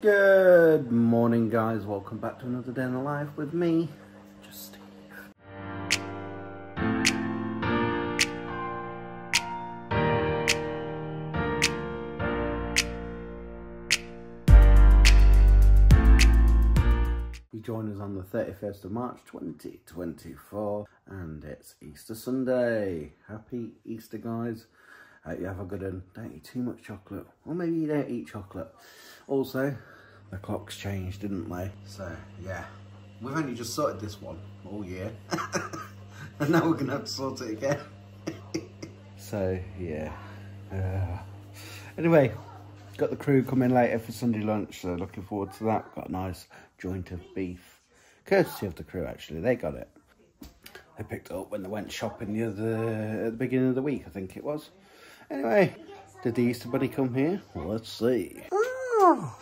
Good morning, guys. Welcome back to another day in the life with me, just Steve. You join us on the 31st of March 2024 and it's Easter Sunday. Happy Easter, guys. Hope you have a good one. Don't eat too much chocolate. Or maybe you don't eat chocolate. Also, the clocks changed, didn't they? So, yeah. We've only just sorted this one all year. and now we're going to have to sort it again. so, yeah. Uh, anyway, got the crew coming later for Sunday lunch, so looking forward to that. Got a nice joint of beef. Courtesy of the crew, actually. They got it. They picked it up when they went shopping the other, at the beginning of the week, I think it was. Anyway, did the Easter Bunny come here? Let's see. Oh,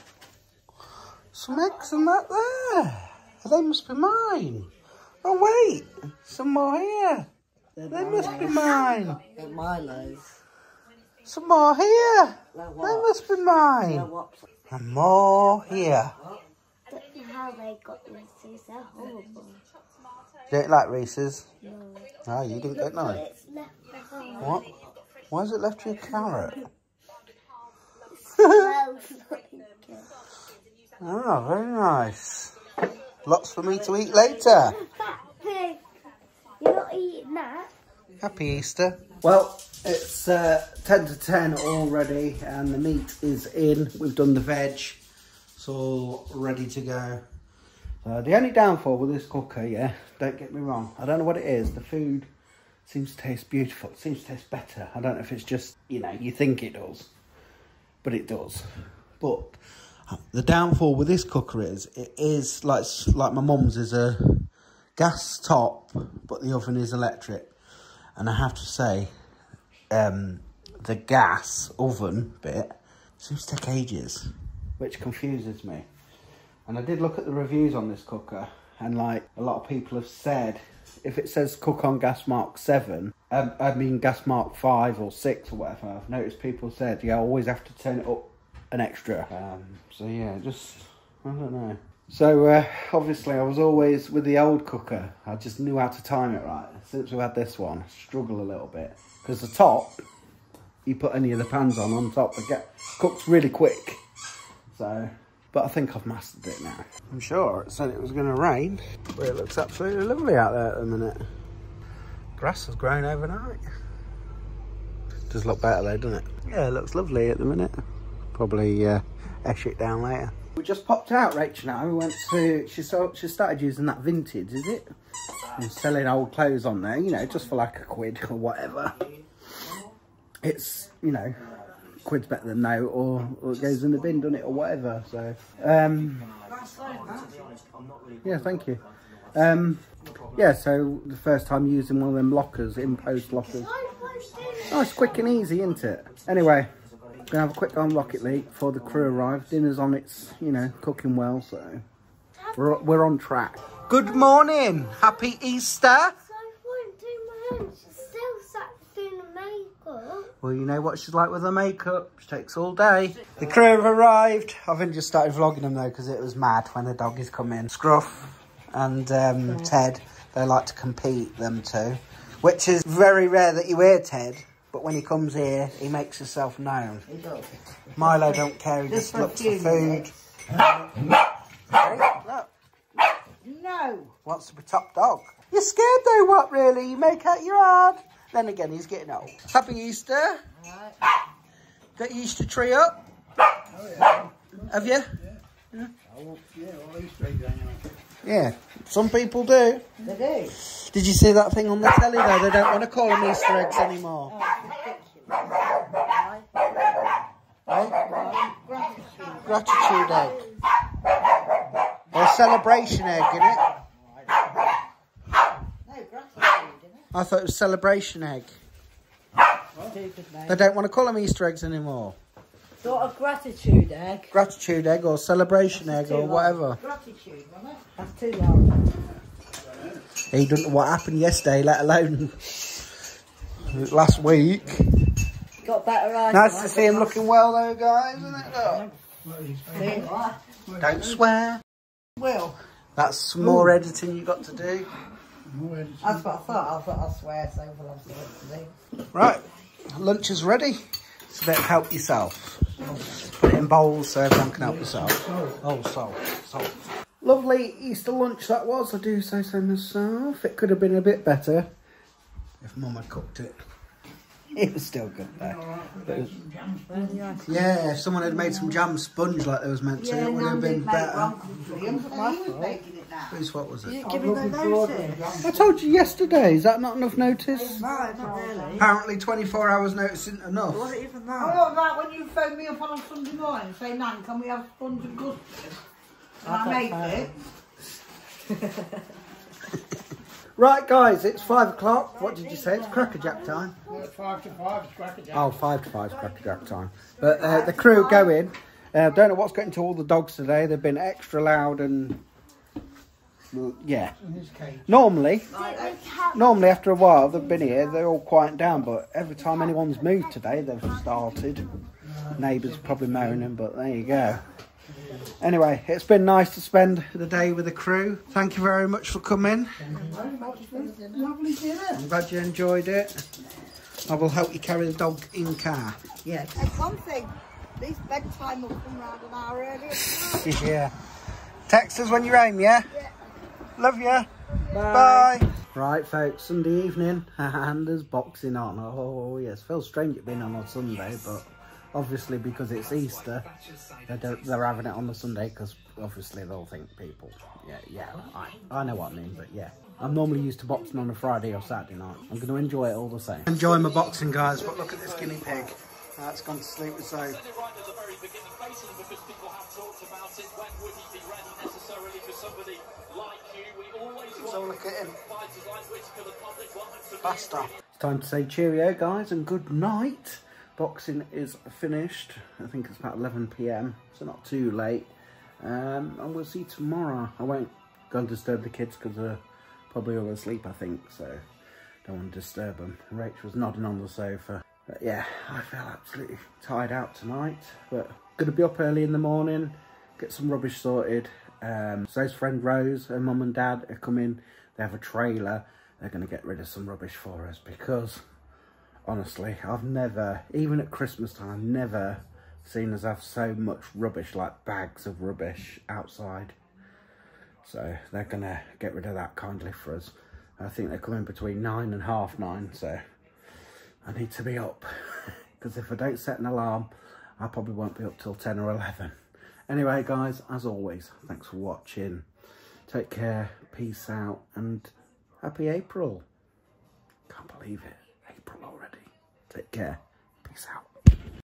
some eggs and that there. Oh, they must be mine. Oh, wait, some more here. They're They must be mine. They're Milo's. Some more here. They're They what? must be mine. And more here. don't know how they got Reese's. They're horrible. You don't like Reese's? No. No, you didn't get none. It's left behind. What? Why has it left you a carrot? Smells. Oh, very nice. Lots for me to eat later. You're not eating that. Happy Easter. Well, it's uh, 10 to 10 already and the meat is in. We've done the veg. It's all ready to go. Uh, the only downfall with this cooker, yeah, don't get me wrong. I don't know what it is. The food seems to taste beautiful. It seems to taste better. I don't know if it's just, you know, you think it does. But it does. But the downfall with this cooker is, it is like, like my mum's is a gas top, but the oven is electric. And I have to say, um, the gas oven bit seems to take ages, which confuses me. And I did look at the reviews on this cooker, and like a lot of people have said, if it says cook on gas mark 7, um, I mean gas mark 5 or 6 or whatever, I've noticed people said, yeah, always have to turn it up an extra. Um, so yeah, just, I don't know. So uh, obviously I was always with the old cooker. I just knew how to time it right. Since we had this one, I struggle a little bit because the top, you put any of the pans on on top, the get cooks really quick. So, but I think I've mastered it now. I'm sure it said it was going to rain, but it looks absolutely lovely out there at the minute. Grass has grown overnight. Does look better though, doesn't it? Yeah, it looks lovely at the minute. Probably uh, esh it down later. We just popped out, Rachel and I. We went to, she, saw, she started using that Vinted, is it? And selling old clothes on there, you know, just for like a quid or whatever. It's, you know, quid's better than no, or, or it goes in the bin, doesn't it, or whatever. So, um, yeah, thank you. Um, yeah, so the first time using one of them lockers, InPost lockers. Oh, it's quick and easy, isn't it? Anyway, gonna have a quick on Rocket League before the crew arrive. Dinner's on its, you know, cooking well, so we're, we're on track. Good morning. Happy Easter. So I won't do my own. She's still sat doing the makeup. Well, you know what she's like with her makeup. She takes all day. The crew have arrived. I've only just started vlogging them though because it was mad when the doggies come in. Scruff and um, Ted, they like to compete, them two. Which is very rare that you hear Ted. But when he comes here, he makes himself known. Milo don't care, he just Just for a looks for food. minutes. Hey, look, No. wants to be top dog. You're scared though, what really? You make out your hard. Then again, he's getting old. Happy Easter. Got your Easter tree up? Have you? Yeah, some people do. They do. Did you see that thing on the telly though? They don't want to call them Easter eggs anymore. Gratitude. Gratitude egg. Or celebration egg, innit? No, gratitude, isn't I thought it was celebration egg. They don't want to call them Easter eggs anymore. Sort of gratitude egg. Gratitude egg or celebration egg or long. whatever. Gratitude, wasn't it? That's too long. He doesn't know what happened yesterday, let alone last week. Got better eyes. Nice to see him looking well though, guys, isn't it? Look. Don't swear. Will. That's some more editing you got to do. That's what I thought. I thought I'll swear so we'll have something to do. Right, lunch is ready. So then help yourself. Put it in bowls so everyone can help yourself. Oh, oh, salt, salt. Lovely Easter lunch that was, I do say so myself. It could have been a bit better if Mum had cooked it. It was still good though. It was- Very nice. yeah, if someone had made some jam sponge like they was meant to, it would have been better. Whose what was it? Give me the notice. I told you yesterday, is that not enough notice? No, not really. Apparently 24 hours notice isn't enough. even I that? love that when you phone me up on a Sunday morning and say, Nan, can we have sponge and custard? And I I've make it. Right guys, it's five o'clock. What did you say? It's crackerjack time. Five to five, it's crackerjack. Oh, five to five is crackerjack time. But uh, the crew go in. Uh, don't know what's getting to all the dogs today. They've been extra loud and well, yeah. In his cage. Normally, normally after a while they've been here, they're all quiet down. But every time anyone's moved today, they've started. Neighbours probably moaning, but there you go. Anyway, it's been nice to spend the day with the crew. Thank you very much for coming. Lovely dinner. I'm glad you enjoyed it. I will help you carry the dog in car. Yes. And one thing, these bedtime will come round an hour earlier. Yeah. Text us when you're home, yeah? Love you. Bye. Bye. Right, folks, Sunday evening, and there's boxing on. Oh, yes. Feels strange it being on a Sunday, but obviously because it's Easter, they don't, they're having it on the Sunday because obviously they'll think people. Yeah, yeah, I, I know what I mean, but yeah. I'm normally used to boxing on a Friday or Saturday night. I'm going to enjoy it all the same. Enjoy my boxing, guys, but look at this guinea pig. That's gone to sleep with so. right at the very beginning, basically because people have talked about it. When would he be ready necessarily for somebody like you? We always So want look at him. fighters like Whittaker, the public want them to be Basta. It's time to say cheerio, guys, and good night. Boxing is finished. I think it's about 11 pm, so not too late. Um, and we'll see tomorrow. I won't go and disturb the kids because they're probably all asleep, I think, so don't want to disturb them. Rachel's nodding on the sofa. But yeah, I feel absolutely tired out tonight, but to be up early in the morning, get some rubbish sorted. Um, Zoe's friend Rose, her mum and dad are coming. They have a trailer. They're to get rid of some rubbish for us because honestly, I've never, even at Christmas time, never seen us have so much rubbish, like bags of rubbish outside. So they're to get rid of that kindly for us. I think they're coming between nine and half nine, so I need to be up. Because if I don't set an alarm, I probably won't be up till 10 or 11. Anyway, guys, as always, thanks for watching. Take care, peace out, and happy April. Can't believe it. April already. Take care. Peace out.